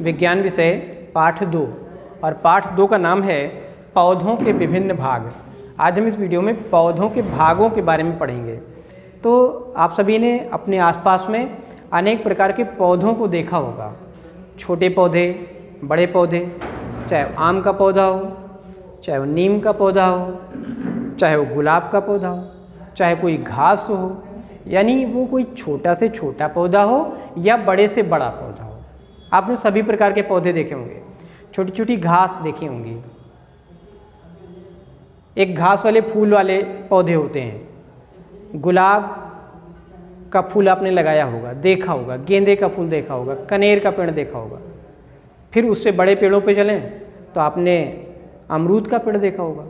विज्ञान विषय, पाठ दो। और पाठ दो का नाम है पौधों के विभिन्न भाग। आज हम इस वीडियो में पौधों के भागों के बारे में पढ़ेंगे। तो आप सभी ने अपने आसपास में अनेक प्रकार के पौधों को देखा होगा। छोटे पौधे, बड़े पौधे, चाहे आम का पौधा हो, चाहे वो नीम का पौधा हो, चाहे वो गुलाब का पौधा हो, चाहे कोई घास हो, यानी वो कोई छोटा से छोटा पौधा हो या बड़े से बड़ा पौधा हो। आपने सभी प्रकार के पौधे देखे होंगे। छोटी छोटी घास देखी होंगी। एक घास वाले फूल वाले पौधे होते हैं। गुलाब का फूल आपने लगाया होगा, देखा होगा, गेंदे का फूल देखा होगा, कनेर का पेड़ देखा होगा। फिर उससे बड़े पेड़ों पे चलें तो आपने अमरूद का पेड़ देखा होगा,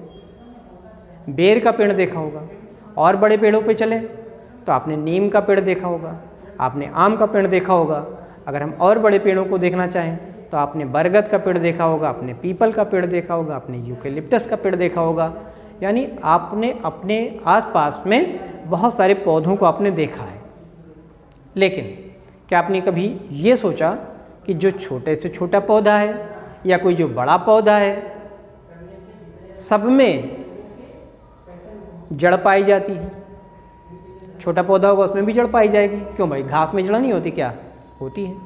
बेर का पेड़ देखा होगा, और बड़े पेड़ों पे चलें तो आपने नीम का पेड़ देखा होगा, आपने आम का पेड़ देखा होगा अगर हम और बड़े पेड़ों को देखना चाहें तो आपने बरगद का पेड़ देखा होगा, आपने पीपल का पेड़ देखा होगा, आपने यूकेलिप्टस का पेड़ देखा होगा। यानी आपने अपने आसपास में बहुत सारे पौधों को आपने देखा है। लेकिन क्या आपने कभी ये सोचा कि जो छोटे से छोटा पौधा है या कोई जो बड़ा पौधा है, सब में जड़ पाई जाती है? छोटा पौधा होगा, उसमें भी जड़ पाई जाएगी। क्यों भाई, घास में जड़ नहीं होती क्या? होती है।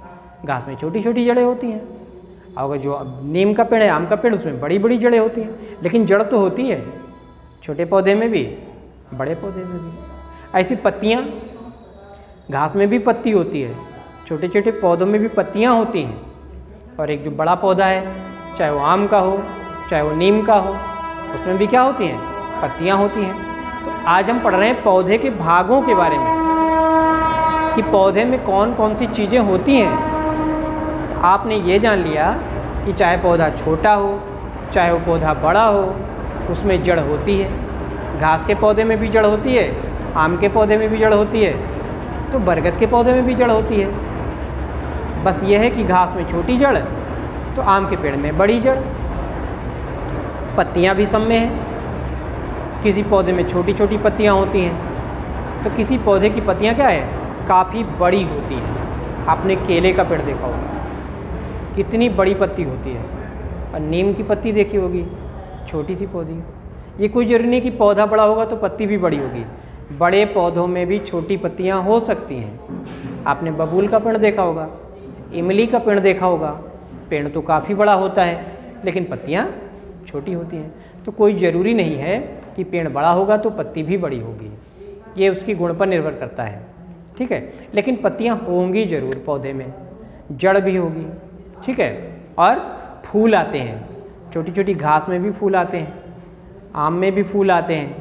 घास में छोटी छोटी जड़ें होती हैं। अगर जो नीम का पेड़ है, आम का पेड़, उसमें बड़ी बड़ी जड़ें होती हैं। लेकिन जड़ तो होती है, छोटे पौधे में भी, बड़े पौधे में भी। ऐसी पत्तियाँ, घास में भी पत्ती होती है छोटे छोटे पौधों में भी पत्तियाँ होती हैं। और एक जो बड़ा पौधा है, चाहे वो आम का हो, चाहे वो नीम का हो, उसमें भी क्या होती हैं? पत्तियाँ होती हैं। तो आज हम पढ़ रहे हैं पौधे के भागों के बारे में। कि पौधे में कौन कौन सी चीज़ें होती हैं? आपने ये जान लिया कि चाहे पौधा छोटा हो, चाहे वो पौधा बड़ा हो, उसमें जड़ होती है। घास के पौधे में भी जड़ होती है, आम के पौधे में भी जड़ होती है तो बरगद के पौधे में भी जड़ होती है। बस यह है कि घास में छोटी जड़ तो आम के पेड़ में बड़ी जड़। पत्तियाँ भी सब में हैं। किसी पौधे में छोटी छोटी पत्तियाँ होती हैं तो किसी पौधे की पत्तियाँ क्या है? काफ़ी बड़ी होती है। आपने केले का पेड़ देखा होगा। कितनी बड़ी पत्ती होती है। और नीम की पत्ती देखी होगी। छोटी सी पौधी। ये कोई ज़रूरी नहीं कि पौधा बड़ा होगा तो पत्ती भी बड़ी होगी। बड़े पौधों में भी छोटी पत्तियाँ हो सकती हैं। आपने बबूल का पेड़ देखा होगा। इमली का पेड़ देखा होगा। पेड़ तो काफ़ी बड़ा होता है, लेकिन पत्तियाँ छोटी होती हैं। तो कोई ज़रूरी नहीं है कि पेड़ बड़ा होगा तो पत्ती भी बड़ी होगी। ये उसकी गुण पर निर्भर करता है। ठीक है? लेकिन पत्तियाँ होंगी ज़रूर पौधे में। जड़ भी होगी, ठीक है? और फूल आते हैं। छोटी छोटी घास में भी फूल आते हैं। आम में भी फूल आते हैं।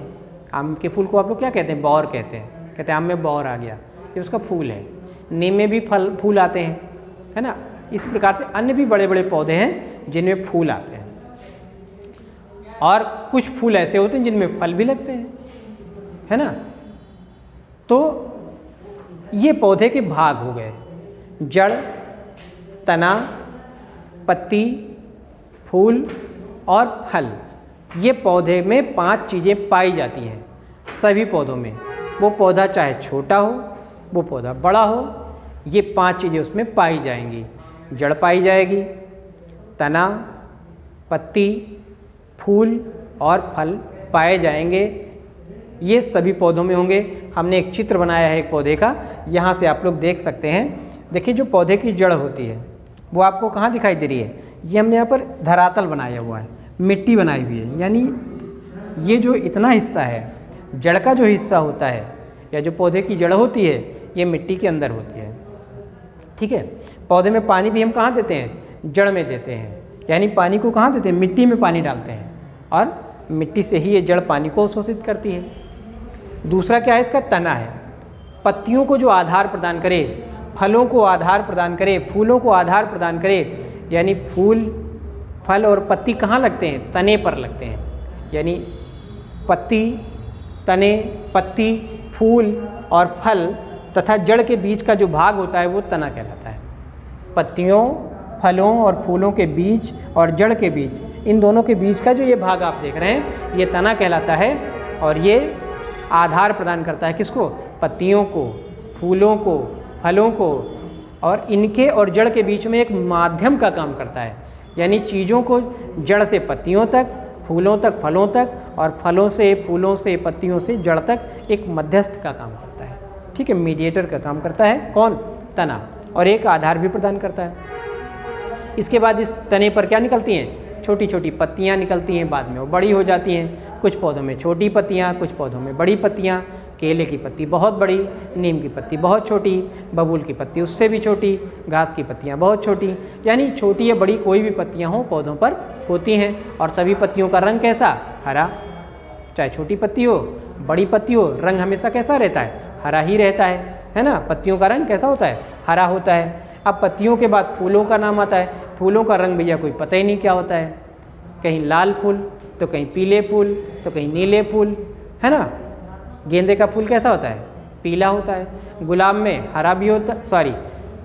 आम के फूल को आप लोग क्या कहते हैं? बौर कहते हैं। कहते हैं, आम में बौर आ गया। ये उसका फूल है। नीम में भी फल, फूल आते हैं, है ना? इस प्रकार से अन्य भी बड़े बड़े पौधे हैं जिनमें फूल आते हैं। और कुछ फूल ऐसे होते हैं जिनमें फल भी लगते हैं, है ना? तो ये पौधे के भाग हो गए। जड़, तना, पत्ती, फूल और फल। ये पौधे में पाँच चीज़ें पाई जाती हैं सभी पौधों में। वो पौधा चाहे छोटा हो, वो पौधा बड़ा हो, ये पाँच चीज़ें उसमें पाई जाएँगी। जड़ पाई जाएगी, तना, पत्ती, फूल और फल पाए जाएँगे। ये सभी पौधों में होंगे। हमने एक चित्र बनाया है एक पौधे का। यहाँ से आप लोग देख सकते हैं। देखिए, जो पौधे की जड़ होती है, वो आपको कहाँ दिखाई दे रही है? ये हमने यहाँ पर धरातल बनाया हुआ है, मिट्टी बनाई हुई है। यानी ये जो इतना हिस्सा है, जड़ का जो हिस्सा होता है, या जो पौधे की जड़ होती है, ये मिट्टी के अंदर होती है। ठीक है? पौधे में पानी भी हम कहाँ देते हैं? जड़ में देते हैं। यानी पानी को कहाँ देते हैं? मिट्टी में पानी डालते हैं। और मिट्टी से ही ये जड़ पानी को शोषित करती है। दूसरा क्या है? इसका तना है। पत्तियों को जो आधार प्रदान करे, फलों को आधार प्रदान करे, फूलों को आधार प्रदान करे, यानी फूल, फल और पत्ती कहाँ लगते हैं? तने पर लगते हैं। यानी पत्ती, तने, पत्ती, फूल और फल तथा जड़ के बीच का जो भाग होता है वो तना कहलाता है। पत्तियों, फलों और फूलों के बीच और जड़ के बीच, इन दोनों के बीच का जो ये भाग आप देख रहे हैं, ये तना कहलाता है और ये आधार प्रदान करता है। किसको? पत्तियों को, फूलों को, फलों को। और इनके और जड़ के बीच में एक माध्यम का काम करता है। यानी चीज़ों को जड़ से पत्तियों तक, फूलों तक, फलों तक और फलों से, फूलों से, पत्तियों से जड़ तक एक मध्यस्थ का काम करता है। ठीक है मीडिएटर का काम करता है। कौन? तना। और एक आधार भी प्रदान करता है। इसके बाद इस तने पर क्या निकलती हैं? छोटी छोटी पत्तियाँ निकलती हैं, बाद में वो बड़ी हो जाती हैं। कुछ पौधों में छोटी पत्तियाँ, कुछ पौधों में बड़ी पत्तियाँ, केले की पत्ती बहुत बड़ी, नीम की पत्ती बहुत छोटी, बबूल की पत्ती उससे भी छोटी, घास की पत्तियाँ बहुत छोटी, यानी छोटी या बड़ी कोई भी पत्तियाँ हों, पौधों पर होती हैं। और सभी पत्तियों का रंग कैसा? हरा। चाहे छोटी पत्ती हो, बड़ी पत्ती हो, रंग हमेशा कैसा रहता है? हरा ही रहता है। है ना? पत्तियों का रंग कैसा होता है? हरा होता है। अब पत्तियों के बाद फूलों का नाम आता है। फूलों का रंग भैया कोई पता ही नहीं क्या होता है। कहीं लाल फूल तो कहीं पीले फूल तो कहीं नीले फूल, है ना? गेंदे का फूल कैसा होता है? पीला होता है। गुलाब में हरा भी होता सॉरी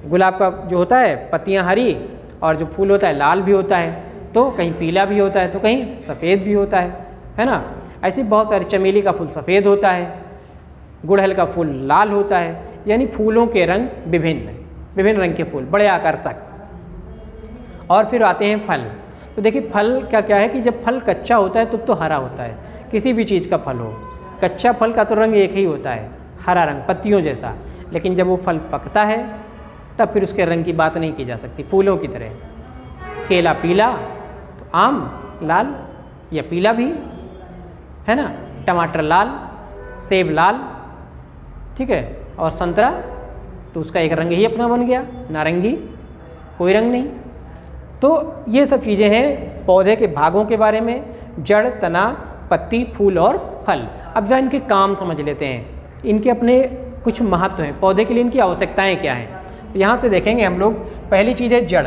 गुलाब का जो होता है, पत्तियाँ हरी और जो फूल होता है, लाल भी होता है तो कहीं पीला भी होता है तो कहीं सफ़ेद भी होता है है ना? ऐसे बहुत सारे चमेली का फूल सफ़ेद होता है, गुड़हल का फूल लाल होता है, यानी फूलों के रंग विभिन्न विभिन्न रंग के फूल, बड़े आकर्षक। और फिर आते हैं फल। तो देखिए फल क्या क्या है कि जब फल कच्चा होता है तब तो, तो हरा होता है। किसी भी चीज़ का फल हो। कच्चा फल का तो रंग एक ही होता है हरा रंग पत्तियों जैसा। लेकिन जब वो फल पकता है तब फिर उसके रंग की बात नहीं की जा सकती। फूलों की तरह। केला पीला तो आम लाल या पीला भी है ना? टमाटर लाल सेब लाल ठीक है? और संतरा तो उसका एक रंग ही अपना बन गया नारंगी कोई रंग नहीं। तो ये सब चीज़ें हैं पौधे के भागों के बारे में, जड़, तना, पत्ती, फूल और फल। अब जरा इनके काम समझ लेते हैं। इनके अपने कुछ महत्व हैं। पौधे के लिए इनकी आवश्यकताएँ क्या हैं? यहाँ से देखेंगे हम लोग, पहली चीज़ है जड़।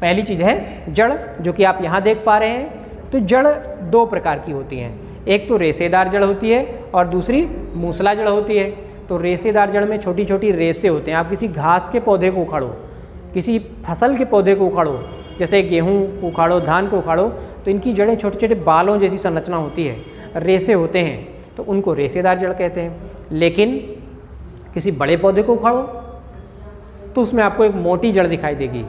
पहली चीज़ है जड़, जो कि आप यहाँ देख पा रहे हैं। तो जड़ दो प्रकार की होती हैं। एक तो रेसेदार जड़ होती है और दूसरी मूसला जड़ होती है। तो रेसेदार जड़ में छोटी छोटी रेसे होते हैं। आप किसी घास के पौधे को उखाड़ो। किसी फ़सल के पौधे को उखाड़ो, जैसे गेहूँ उखाड़ो, धान को उखाड़ो तो इनकी जड़ें छोटे छोटे बालों जैसी संरचना होती है, रेसे होते हैं तो उनको रेसेदार जड़ कहते हैं। लेकिन किसी बड़े पौधे को उखाड़ो तो उसमें आपको एक मोटी जड़ दिखाई देगी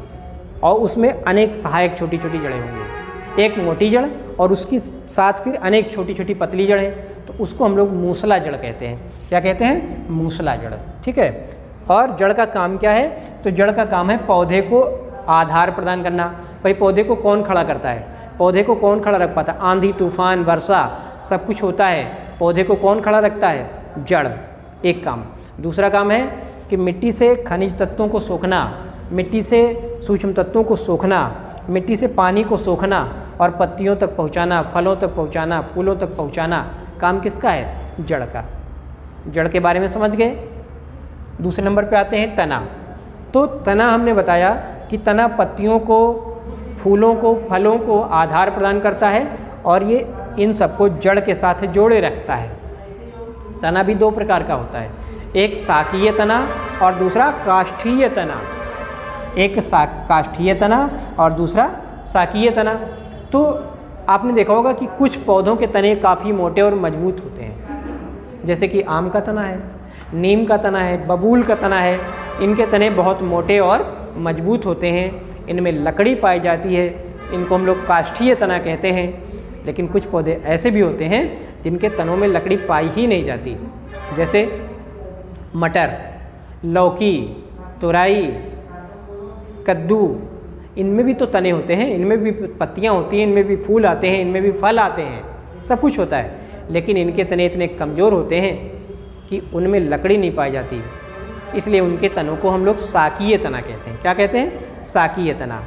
और उसमें अनेक सहायक छोटी छोटी जड़ें होंगी। एक मोटी जड़ और उसकी साथ फिर अनेक छोटी छोटी पतली जड़ें तो उसको हम लोग मूसला जड़ कहते हैं। क्या कहते हैं? मूसला जड़। ठीक है? और जड़ का काम क्या है? तो जड़ का काम है पौधे को आधार प्रदान करना। भाई, पौधे को कौन खड़ा करता है? पौधे को कौन खड़ा रख पाता है? आंधी, तूफ़ान, वर्षा, सब कुछ होता है। पौधे को कौन खड़ा रखता है? जड़, एक काम। दूसरा काम है कि मिट्टी से खनिज तत्वों को सोखना, मिट्टी से सूक्ष्म तत्वों को सोखना, मिट्टी से पानी को सोखना और पत्तियों तक पहुंचाना, फलों तक पहुंचाना, फूलों तक पहुंचाना। काम किसका है? जड़ का। जड़ के बारे में समझ गए? दूसरे नंबर पे आते हैं तना। तो तना हमने बताया कि तना पत्तियों को, फूलों को, फलों को आधार प्रदान करता है और ये इन सबको जड़ के साथ जोड़े रखता है। तना भी दो प्रकार का होता है। एक साकीय तना और दूसरा काष्ठीय तना। एक सा काष्ठीय तना और दूसरा साकीय तना। तो आपने देखा होगा कि कुछ पौधों के तने काफ़ी मोटे और मज़बूत होते हैं। जैसे कि आम का तना है। नीम का तना है, बबूल का तना है, इनके तने बहुत मोटे और मज़बूत होते हैं। इनमें लकड़ी पाई जाती है, इनको हम लोग काष्ठीय तना कहते हैं। लेकिन कुछ पौधे ऐसे भी होते हैं जिनके तनों में लकड़ी पाई ही नहीं जाती। जैसे मटर, लौकी, तुराई, कद्दू, इनमें भी तो तने होते हैं, इनमें भी पत्तियाँ होती हैं, इनमें भी फूल आते हैं, इनमें भी फल आते हैं, सब कुछ होता है। लेकिन इनके तने इतने कमज़ोर होते हैं कि उनमें लकड़ी नहीं पाई जाती। इसलिए उनके तनों को हम लोग साकीय तना कहते हैं। क्या कहते हैं? साकीय तना।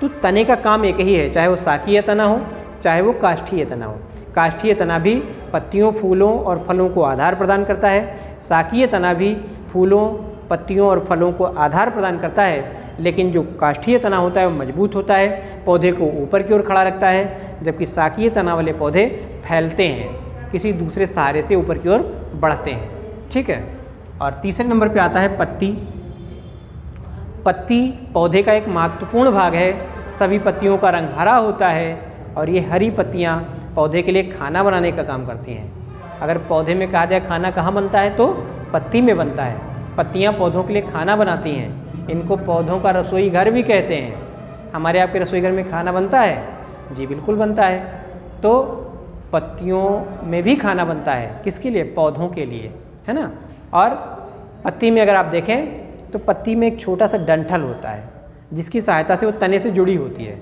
तो तने का काम एक ही है, चाहे वो साकीय तना हो, चाहे वो काष्ठीय तना हो। काष्ठीय तना भी पत्तियों, फूलों और फलों को आधार प्रदान करता है। साकीय तना भी फूलों, पत्तियों और फलों को आधार प्रदान करता है, लेकिन जो काष्ठीय तना होता है, वो मज़बूत होता है, पौधे को ऊपर की ओर खड़ा रखता है, जबकि साकीय तना वाले पौधे फैलते हैं, किसी दूसरे सहारे से ऊपर की ओर बढ़ते हैं। ठीक है? और तीसरे नंबर पे आता है पत्ती। पत्ती पौधे का एक महत्वपूर्ण भाग है। सभी पत्तियों का रंग हरा होता है और ये हरी पत्तियाँ पौधे के लिए खाना बनाने का काम करती हैं। अगर पौधे में कहा जाए खाना कहाँ बनता है तो पत्ती में बनता है। पत्तियाँ पौधों के लिए खाना बनाती हैं। इनको पौधों का रसोई घर भी कहते हैं। हमारे आपके रसोई घर में खाना बनता है? जी, बिल्कुल बनता है। तो पत्तियों में भी खाना बनता है। किसके लिए? पौधों के लिए। है ना? और पत्ती में अगर आप देखें तो पत्ती में एक छोटा सा डंठल होता है, जिसकी सहायता से वो तने से जुड़ी होती है।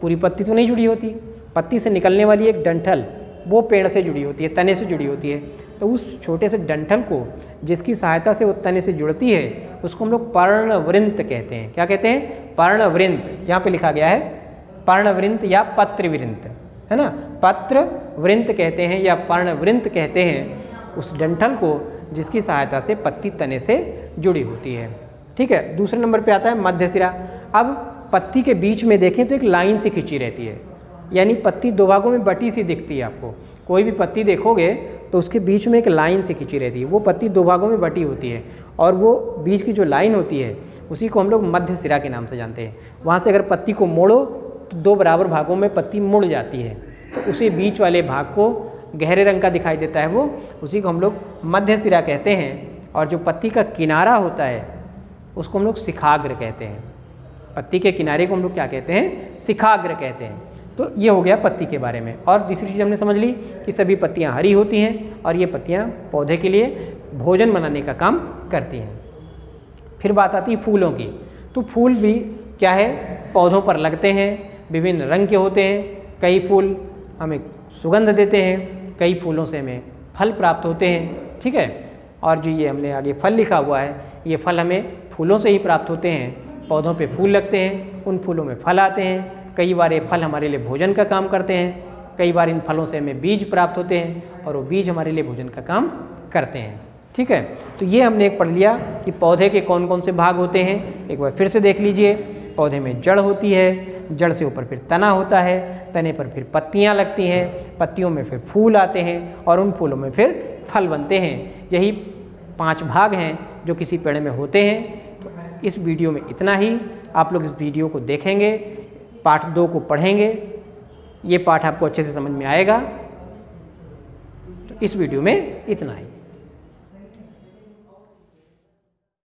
पूरी पत्ती तो नहीं जुड़ी होती। पत्ती से निकलने वाली एक डंठल, वो पेड़ से जुड़ी होती है, तने से जुड़ी होती है। तो उस छोटे से डंठल को, जिसकी सहायता से वो तने से जुड़ती है, उसको हम लोग पर्णवृंत कहते हैं। क्या कहते हैं? पर्णवृंत। यहाँ पे लिखा गया है, पर्णवृंत या पत्रवृंत। है ना? पत्र वृंत कहते हैं या पर्णवृंत कहते हैं, उस डंठल को जिसकी सहायता से पत्ती तने से जुड़ी होती है। ठीक है, दूसरे नंबर पे आता है मध्य सिरा। अब पत्ती के बीच में देखें तो एक लाइन से खिंची रहती है। यानी पत्ती दो भागों में बटी सी दिखती है आपको। कोई भी पत्ती देखोगे तो उसके बीच में एक लाइन से खिंची रहती है। वो पत्ती दो भागों में बटी होती है और वो बीच की जो लाइन होती है, उसी को हम लोग मध्य सिरा के नाम से जानते हैं। वहाँ से अगर पत्ती को मोड़ो तो दो बराबर भागों में पत्ती मुड़ जाती है। तो उसी बीच वाले भाग को गहरे रंग का दिखाई देता है वो, उसी को हम लोग मध्य सिरा कहते हैं। और जो पत्ती का किनारा होता है, उसको हम लोग शिखाग्र कहते हैं। पत्ती के किनारे को हम लोग क्या कहते हैं? शिखाग्र कहते हैं। तो ये हो गया पत्ती के बारे में। और दूसरी चीज़ हमने समझ ली कि सभी पत्तियाँ हरी होती हैं और ये पत्तियाँ पौधे के लिए भोजन बनाने का काम करती हैं। फिर बात आती है फूलों की। तो फूल भी क्या है? पौधों पर लगते हैं, विभिन्न रंग के होते हैं। कई फूल हमें सुगंध देते हैं। कई फूलों से हमें फल प्राप्त होते हैं, ठीक है? और जो, ये हमने आगे फल लिखा हुआ है, ये फल हमें फूलों से ही प्राप्त होते हैं, पौधों पे फूल लगते हैं, उन फूलों में फल आते हैं, कई बार ये फल हमारे लिए भोजन का काम करते हैं, कई बार इन फलों से हमें बीज प्राप्त होते हैं और वो बीज हमारे लिए भोजन का काम करते हैं, ठीक है? तो ये हमने एक पढ़ लिया कि पौधे के कौन कौन से भाग होते हैं, एक बार फिर से देख लीजिए, पौधे में जड़ होती है जड़ से ऊपर फिर तना होता है, तने पर फिर पत्तियाँ लगती हैं, पत्तियों में फिर फूल आते हैं और उन फूलों में फिर फल बनते हैं। यही पाँच भाग हैं जो किसी पेड़ में होते हैं। तो इस वीडियो में इतना ही। आप लोग इस वीडियो को देखेंगे, पाठ दो को पढ़ेंगे। ये पाठ आपको अच्छे से समझ में आएगा। तो इस वीडियो में इतना ही।